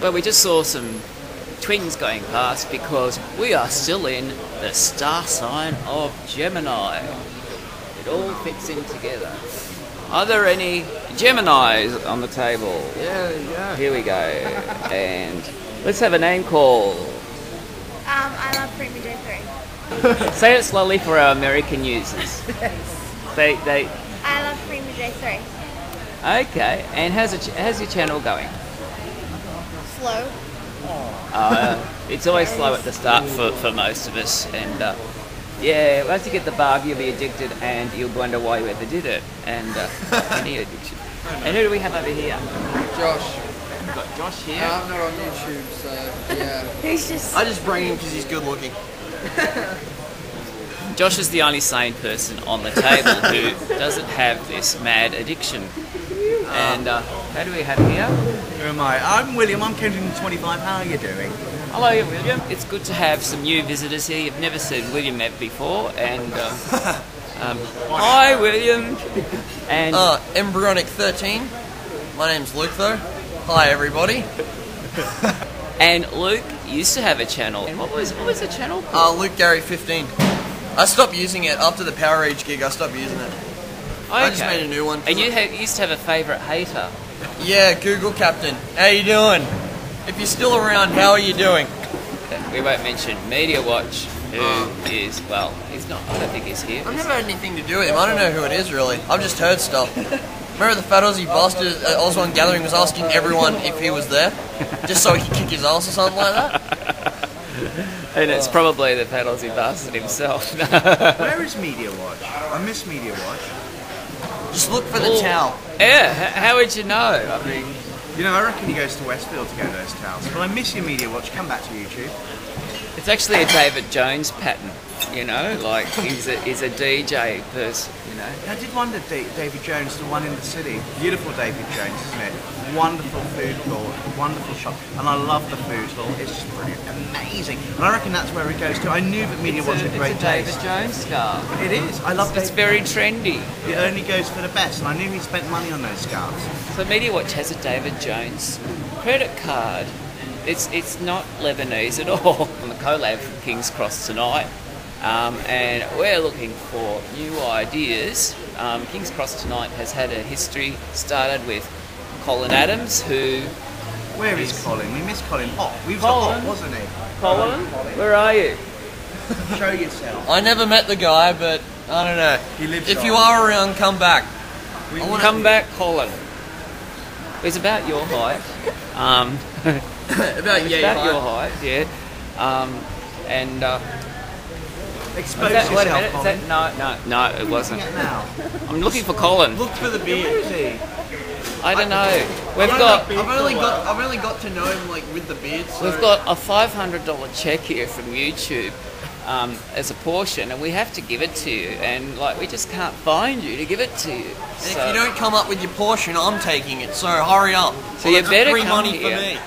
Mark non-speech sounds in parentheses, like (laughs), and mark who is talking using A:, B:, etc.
A: But we just saw some twins going past because we are still in the star sign of Gemini. It all fits in together. Are there any Geminis on the table?
B: Yeah, yeah.
A: Here we go. And let's have a name call.
C: Um, I love Prima J3. (laughs)
A: Say it slowly for our American users. They, they,
C: I love Prima J3.
A: okay. And how's, it, how's your channel going?
C: Slow.
A: Uh, it's always slow at the start for, for most of us, and uh, yeah, once you get the bug, you'll be addicted, and you'll wonder why you ever did it, and uh, (laughs) any addiction. And who do we have over here?
B: Josh.
A: We've got Josh here.
B: I'm not on YouTube, so yeah.
C: He's just.
B: I just bring him because he's good looking. (laughs)
A: Josh is the only sane person on the table who doesn't have this mad addiction. And uh, how do we have here?
D: Who am I? I'm William. I'm Kensington 25. How are you doing?
A: Hello, William. It's good to have some new visitors here. You've never seen William Epp before, and uh, (laughs) um, hi, William. And
B: Uh, Embryonic 13. My name's Luke, though. Hi, everybody. (laughs)
A: and Luke used to have a channel. And what was what was the channel called?
B: Uh, Luke Gary 15. I stopped using it after the Power Rage gig. I stopped using it. I just made a new one.
A: And you ha- used to have a favourite hater.
B: Yeah, Google Captain. How you doing? If you're still around, how are you doing?
A: We won't mention Media Watch, who is
B: Oh.
A: well, he's not. I don't think he's here.
B: I've never had anything to do with him. I don't know who it is really. I've just heard stuff. (laughs) Remember the fat Aussie bastard at Osborne Gathering was asking everyone if he was there, just so he could kick his ass or something like that. (laughs)
A: And it's probably the fat Aussie bastard himself. (laughs)
D: Where is Media Watch? I miss Media Watch.
B: Just look for the
A: Oh.
B: towel.
A: yeah, how would you know? I mean,
D: You know, I reckon he goes to Westfield to get those towels. But I miss your Media Watch. Come back to YouTube.
A: it's actually a David Jones pattern. You know, like he's a he's a DJ person. You know.
D: I did wonder, Da- David Jones, the one in the city. Beautiful David Jones, isn't it? Wonderful food court, wonderful shop, and I love the food hall. It's just brilliant, amazing. And I reckon that's where he goes to. I knew that Media
A: It's
D: Watch
A: a,
D: had great
A: it's a David
D: taste.
A: Jones scarf.
D: It is. I love
A: It's
D: David
A: very
D: Jones.
A: trendy.
D: It only goes for the best, and I knew he spent money on those scarves.
A: So Media Watch has a David Jones credit card. It's it's not Lebanese at all. (laughs) On the collab from King's Cross tonight, um, and we're looking for new ideas. Um, King's Cross tonight has had a history started with Colin Adams, who
D: Where is Colin? We miss Colin. Hot. We was the
A: Colin?
D: hot, wasn't he?
A: Colin, where are you?
D: Show yourself.
B: I never met the guy, but I don't know.
D: He lives
B: If
D: on.
B: you are around, come back. I wanna-
A: Come back, Colin. He's about your height. Um, (laughs)
B: about yeah,
A: about your height, yeah. Um, and uh,
D: Expose
A: is that, wait a
D: yourself,
A: minute, is that, no, no, no, it wasn't.
D: now.
A: I'm looking for Colin.
D: Look for the beard. See.
A: I don't know. We've
D: I
A: got.
B: I've only got I've only got to know him like with the beard. So
A: we've got a five hundred dollar check here from YouTube um, as a portion, and we have to give it to you. And like we just can't find you to give it to you.
B: And
A: So,
B: if you don't come up with your portion, I'm taking it. So hurry up.
A: So
B: Or
A: you better
B: free
A: come
B: money
A: here.
B: for me.